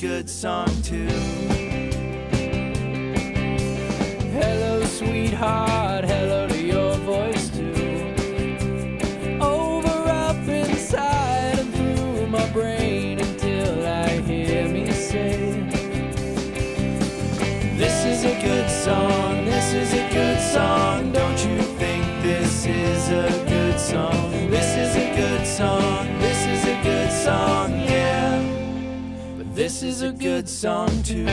good song too. Hello, sweetheart. Hello to your voice too. Over, up, inside, and through my brain until I hear me say, This is a good song. This is a good song. Don't you think this is a good song? This is a good song. This is a good song too.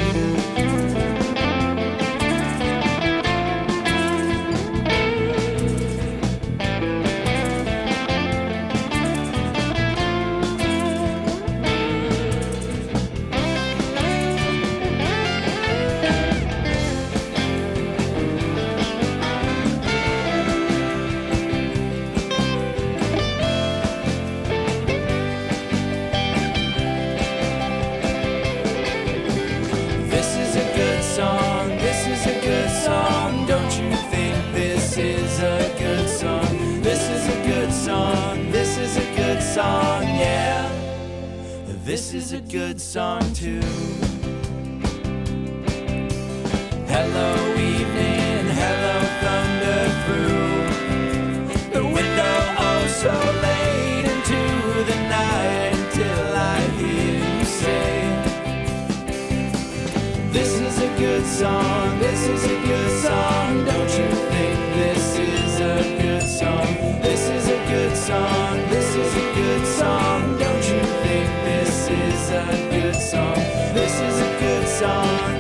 This is a good song too. Hello evening, hello thunder through. The window oh so late into the night until I hear you say This is a good song, this is song.